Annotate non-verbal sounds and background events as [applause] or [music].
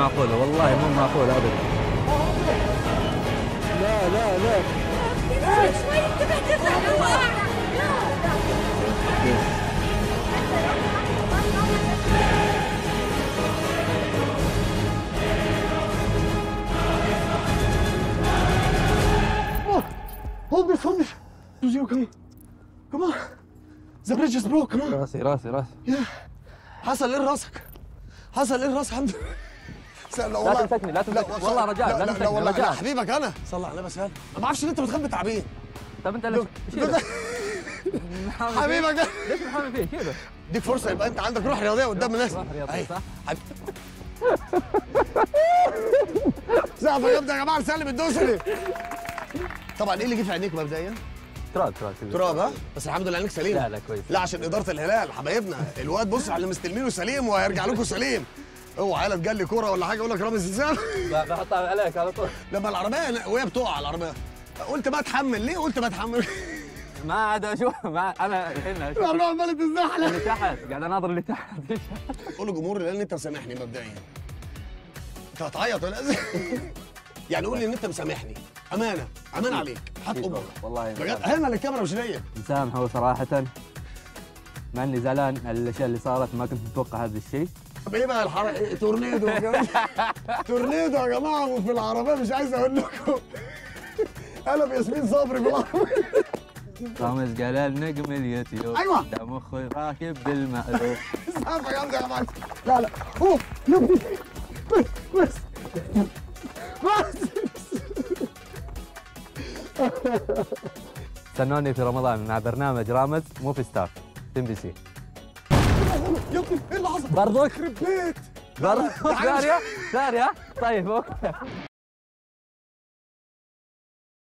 معقولة والله مو معقولة ابدا لا لا لا شوي انتبه لو وقع Hold me, hold me. Susie, come on. Come on. The bridge is broke, come on. راسي راسي راسي Yeah. حصل إيه لراسك؟ حصل إيه لراسك الحمد لا والله- تمسكني لا تمسكني والله- والله رجاء لا لا والله لا رجاء. حبيبك أنا. صلى على النبي سهل أنا ما بعرفش ان أنت بتخبي تعبين طب أنت ليش؟ حبيبك. أنا. ليش محامي فيه؟ كذا اديك فرصة يبقى أنت عندك روح رياضية قدام الناس. روح رياضية، أي. صح؟ حبيبي سقف يا جماعة سلم الدوسري طبعا إيه اللي جه في عينيك مبدئيا؟ تراب تراب تراب. ها؟ بس الحمد لله عينيك سليمه لا لا كويس. لا عشان إدارة الهلال حبايبنا الواد بص على اللي مستلمينه سليم وهيرجع لكم سليم. اوعى يالا تجلي كورة ولا حاجة يقول لك رامز الزام ب- بحطها عليك على طول. لما العربية وهي بتقع على العربية. قلت ما اتحمل ليه قلت ما اتحمل؟ ما عاد أشوف ما أنا أشوف. العربية عمالة تتزحلق اللي تحت قاعد أناظر اللي تحت. قول للجمهور لأن أنت مسامحني مبدئيا. انت هتعيط ولا إيه؟ يعني قول لي إن أنت مسامحني. أمانة أمانة عليك. حط أكيد أمك. والله بجد؟ هنا للكاميرا مش ليا. مسامحه صراحة. مع اني زعلان على الأشياء اللي صارت ما كنت متوقع هذا الشيء. طب إيه بقى الحركه إيه؟ تورنيدو يا جماعة؟ [laughs] تورنيدو يا جماعة وفي العربية مش عايز أقول لكم. قلب ياسمين صبري بالعربيه رامز قال النجم اليوتيوب. أيوة. ده مخي راكب بالمألوف. [laughs] جامده يا جماعة لا لا. اوف يا ابني بس بس. استنوني في رمضان مع برنامج رامز Movie Star. MBC يا برضك يخرب بيت. برضك ثانية طيب okay.